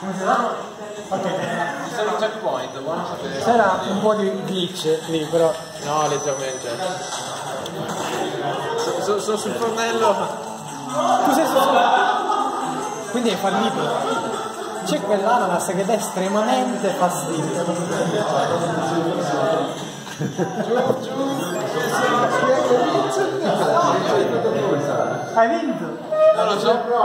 Come si va? Ok. Ci sono checkpoint, buono sapere. C'era un po' di glitch lì, però. No, leggermente. So- so- Sono sul fornello. Tu sei su. Quindi hai fallito. C'è quell'ananas che dà estremamente fastidio. Hai vinto? Não, lindo? Não.